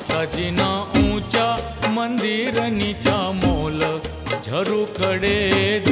માતાજીના ઊંચા મંદિર નીચા મોલ ઝરૂખડે દીવા